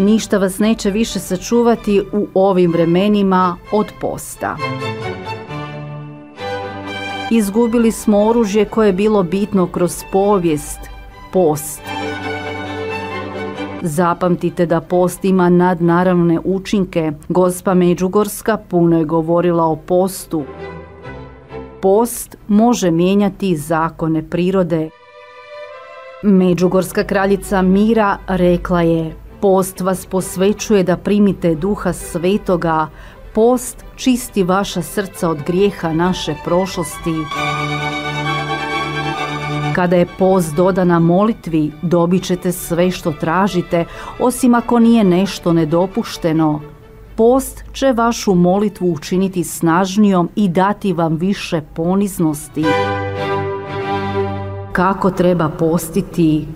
Ništa vas neće više sačuvati u ovim vremenima od posta. Izgubili smo oružje koje je bilo bitno kroz povijest, post. Zapamtite da post ima nadnaravne učinke. Gospa Međugorska puno je govorila o postu. Post može mijenjati zakone prirode. Međugorska kraljica Mira rekla je Post vas posvećuje da primite duha svetoga, post čisti vaša srca od grijeha naše prošlosti. Kada je post dodana molitvi, dobit ćete sve što tražite, osim ako nije nešto nedopušteno. Post će vašu molitvu učiniti snažnijom i dati vam više poniznosti. Kako treba postiti?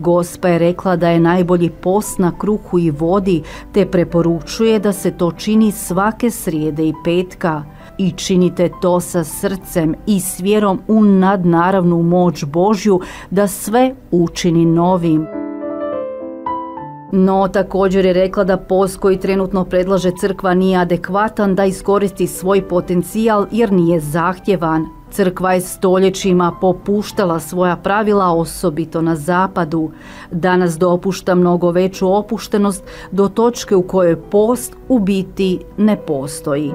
Gospa je rekla da je najbolji post na kruhu i vodi, te preporučuje da se to čini svake srijede i petka. I činite to sa srcem i s vjerom u nadnaravnu moć Božju da sve učini novim. No, također je rekla da post koji trenutno predlaže crkva nije adekvatan da iskoristi svoj potencijal jer nije zahtjevan. Crkva je stoljećima popuštala svoja pravila, osobito na zapadu. Danas dopušta mnogo veću opuštenost do točke u kojoj post u biti ne postoji.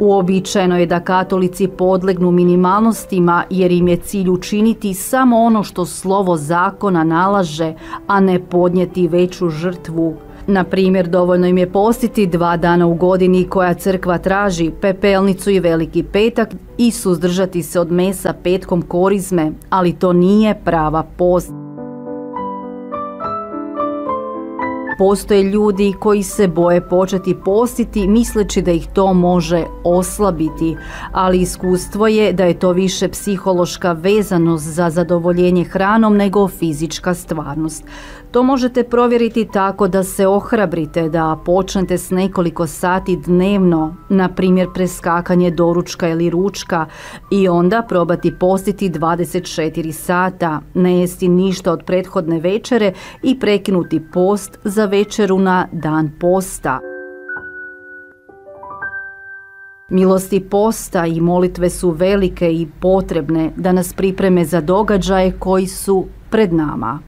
Uobičajeno je da katolici podlegnu minimalnostima jer im je cilj učiniti samo ono što slovo zakona nalaže, a ne podnijeti veću žrtvu. Na primjer, dovoljno im je postiti dva dana u godini koja crkva traži, pepelnicu i veliki petak i suzdržati se od mesa petkom korizme, ali to nije prava post. Postoje ljudi koji se boje početi postiti misleći da ih to može oslabiti, ali iskustvo je da je to više psihološka vezanost za zadovoljenje hranom nego fizička stvarnost. To možete provjeriti tako da se ohrabrite da počnete s nekoliko sati dnevno, na primjer preskakanje doručka ili ručka i onda probati postiti 24 sata, ne jesti ništa od prethodne večere i prekinuti post za večeru na dan posta. Milosti posta i molitve su velike i potrebne da nas pripreme za događaje koji su pred nama.